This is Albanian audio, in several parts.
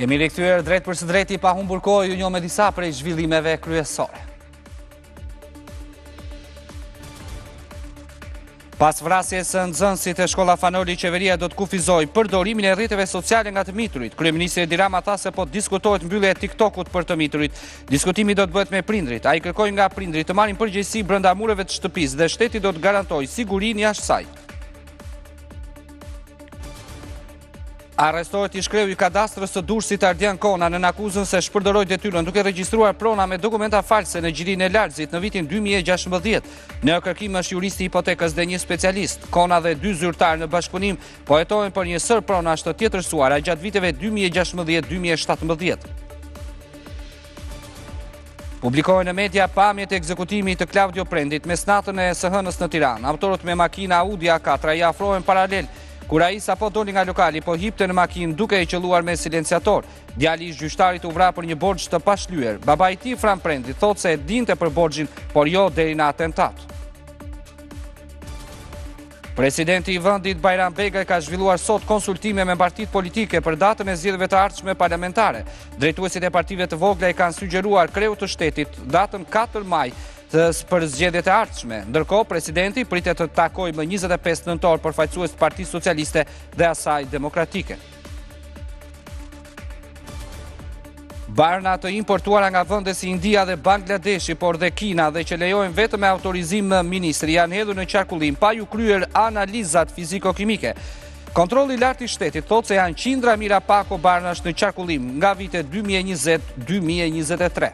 Jemi rikthyer drejtpërsëdrejti pa humbur kohë ju njoh me disa prej zhvillimeve kryesore. Pas vrasjes së nxënësit te shkolla Fan Noli, qeveria do të kufizojë përdorimin e rrjeteve sociale nga të miturit. Kryeministri Edi Rama tha se po diskutohet mbyllja e TikTokut për të miturit. Diskutimi do të bëhet me prindërit. Ai kërkoi nga prindërit të marrin përgjegjësi brenda mureve të shtëpisë dhe shteti do të garantojë sigurinë jashtë saj. Arrestohet ish-kreu i kadastrës së Durrësit Ardian Kona nën akuzën se shpërdoroi detyrën duke regjistruar prona me dokumenta false në Gjirin e Lalëzit në vitin 2016. Në kërkim është juristi i hipotekës dhe një specialist. Kona dhe dy zyrtarët në bashkëpunim Po hetohen për një sërë pronash të tjetërsuara gjatë viteve 2016-2017. Publikohen në media pamjet e ekzekutimit të Klaudio Prendit mesnatën e së hënës në Tiranë. Autorët me makinë Audi A4 i afrohen paralel, kur ai sapo doli nga lokali, po hipte në makinë duke e qëlluar me silenciator. Djali i gjyqtarit u vra për një borxh të pashlyer. Babai i tij Fran Prendi thotë se e dinte për borxhin, por jo deri në atentat. Presidenti i vendit Bajram Begaj ka zhvilluar sot konsultime me partitë politike për datën e zgjedhjeve të ardhshme parlamentare. Drejtuesit e partive të vogla i kanë sugjeruar kreut të shtetit datën 4 maj për zgjedhjet e ardhshme. Ndërkohë, presidenti pritet të takojë më 25 nëntor përfaqësues të Partisë Socialiste dhe asaj Demokratike. Barna të importuara nga vende si India dhe Bangladeshi, por dhe Kina dhe që lejohen vetëm me autorizim ministri, janë hedhur në qarkullim pa iu kryer analizat fiziko-kimike. Kontrolli i Lartë i Shtetit thotë se janë qindra mijëra pako barnash në qarkullim nga vitet 2020-2023.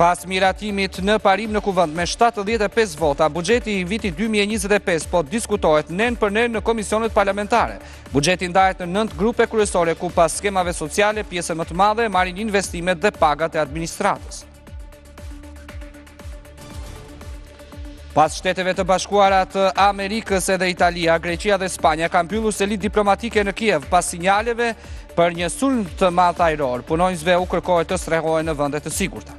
Pas miratimit në parim në Kuvend me 75 vota, buxheti i vitit 2025 po diskutohet nen për nen në komisionet parlamentare. Buxheti ndahet në nëntë grupe kryesore ku pas skemave sociale pjesën më të madhe marrin investimet dhe pagat e administratës. Pas Shteteve të Bashkuara të Amerikës edhe Italia, Greqia dhe Spanja kanë mbyllur selitë diplomatike në Kiev pas sinjaleve për një sulm të madh ajror. Punonjësve u kërkohet të strehohen në vende të sigurta.